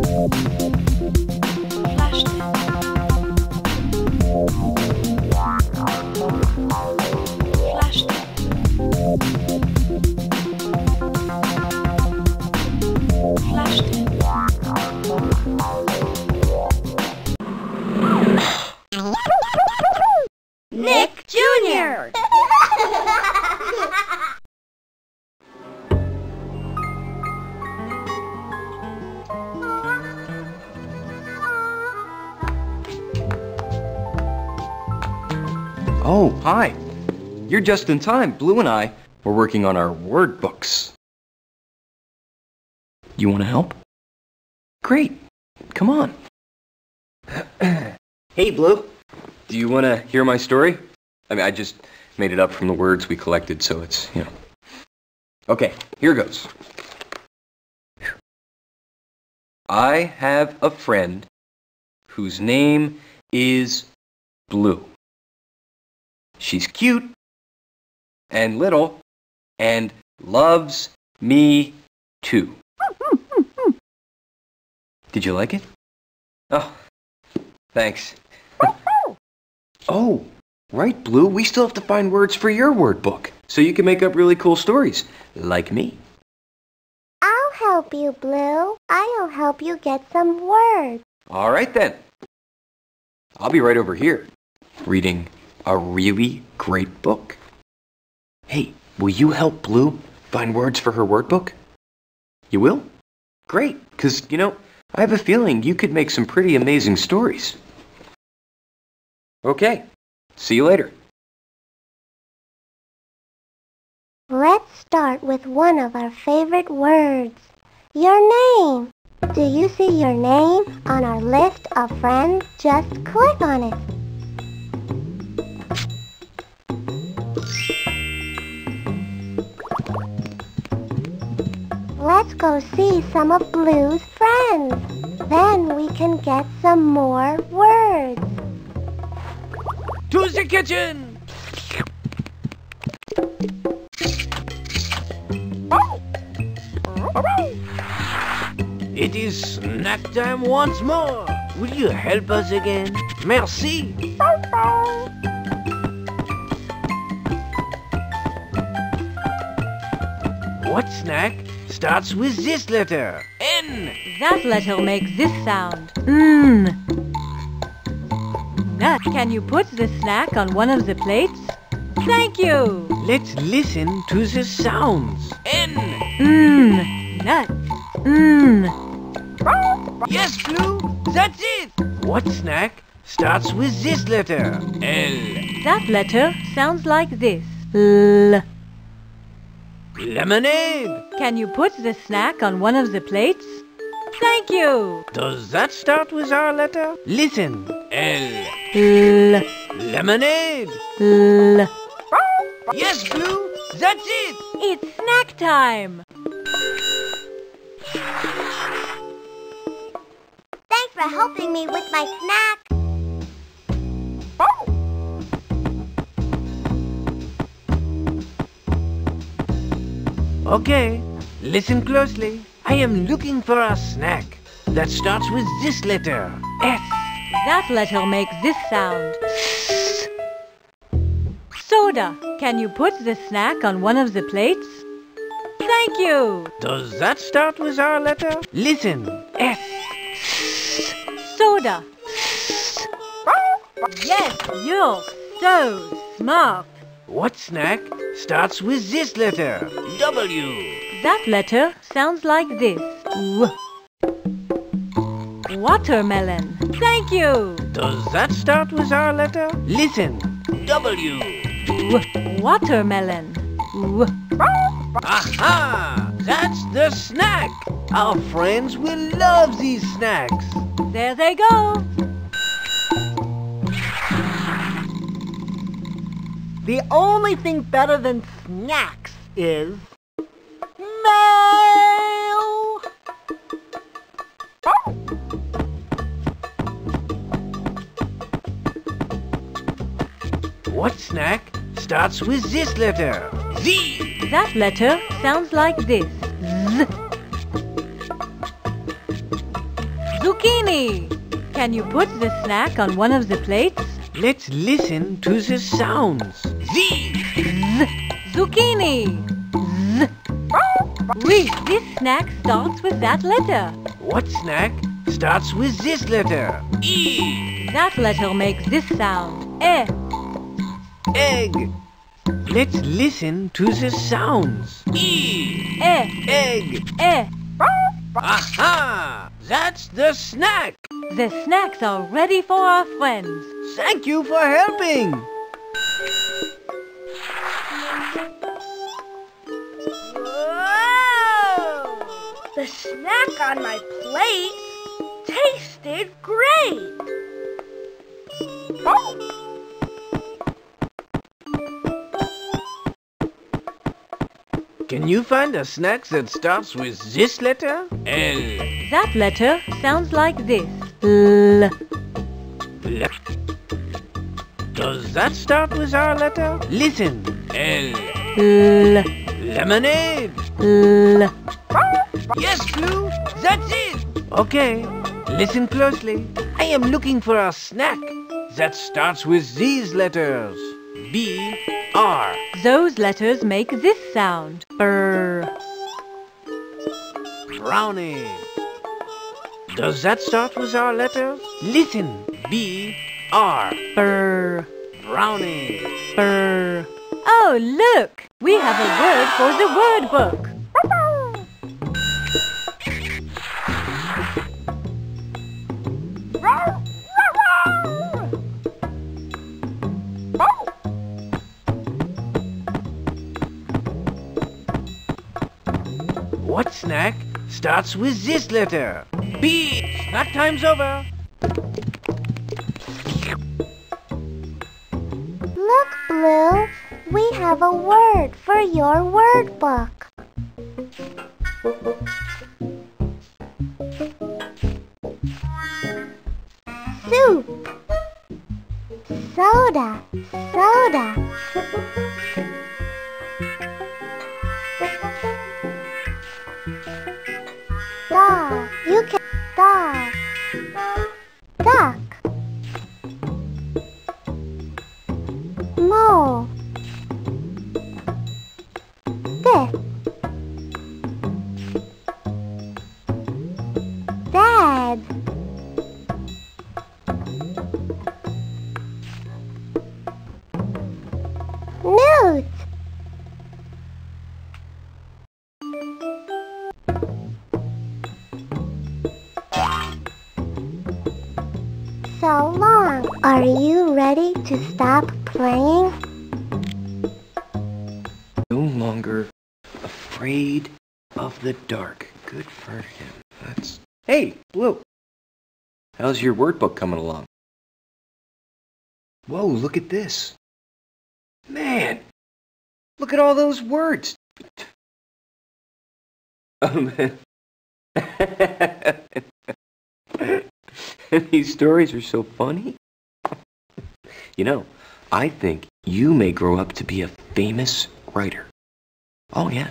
Flashed Oh, hi. You're just in time. Blue and I were working on our word books. You want to help? Great. Come on. hey, Blue. Do you want to hear my story? I mean, I just made it up from the words we collected, so it's, you know. Okay, here goes. I have a friend whose name is Blue. She's cute and little and loves me too. Did you like it? Oh, thanks. oh, right, Blue. We still have to find words for your word book so you can make up really cool stories, like me. I'll help you, Blue. I'll help you get some words. All right then. I'll be right over here, reading a really great book. Hey, will you help Blue find words for her word book? You will? Great, because, you know, I have a feeling you could make some pretty amazing stories. Okay, see you later. Let's start with one of our favorite words. Your name. Do you see your name on our list of friends? Just click on it. Let's go see some of Blue's friends. Then we can get some more words. To the kitchen! It is snack time once more. Will you help us again? Merci. What snack starts with this letter? N. That letter makes this sound. Mmm. Nut, can you put the snack on one of the plates? Thank you. Let's listen to the sounds. N. Mmm. Nut. Mmm. Yes, Blue, that's it. What snack starts with this letter? L. That letter sounds like this. L. Lemonade. Can you put the snack on one of the plates? Thank you. Does that start with our letter? Listen. L. L. Lemonade. L. Yes, Blue, that's it. It's snack time. Thanks for helping me with my snack. Okay, listen closely. I am looking for a snack that starts with this letter. S. That letter makes this sound. Soda. Can you put the snack on one of the plates? Thank you. Does that start with our letter? Listen. S. Soda. Yes, you're so smart. What snack starts with this letter? W. That letter sounds like this. W. Watermelon. Thank you. Does that start with our letter? Listen. W. W. Watermelon. W. Aha! That's the snack! Our friends will love these snacks. There they go. The only thing better than snacks is mail. What snack starts with this letter? Z. That letter sounds like this. Z. Zucchini! Can you put the snack on one of the plates? Let's listen to the sounds. Z. Z. Zucchini! Z. Oui, this snack starts with that letter. What snack starts with this letter? E. That letter makes this sound. E. Egg. Let's listen to the sounds. E. E. Egg. E. Aha! That's the snack. The snacks are ready for our friends. Thank you for helping. The snack on my plate tasted great. Oh. Can you find a snack that starts with this letter? L. That letter sounds like this. L. L. Does that start with our letter? Listen. L. L. Lemonade. L. Yes, Blue. That's it. Okay. Listen closely. I am looking for a snack that starts with these letters. B. R. Those letters make this sound. Brr. Brownie. Does that start with our letters? Listen. B. R. Brr. Brownie. Brr. Oh, look! We have a word for the word book. What snack starts with this letter? B. Snack time's over. Look, Blue. We have a word for your word book. Soup. Soda. Soda. Dad. Newt. So long. Are you ready to stop playing? Of the dark. Good for him. That's. Hey, Blue. How's your word book coming along? Whoa, look at this. Man, look at all those words. Um, these stories are so funny. You know, I think you may grow up to be a famous writer. Oh, yeah.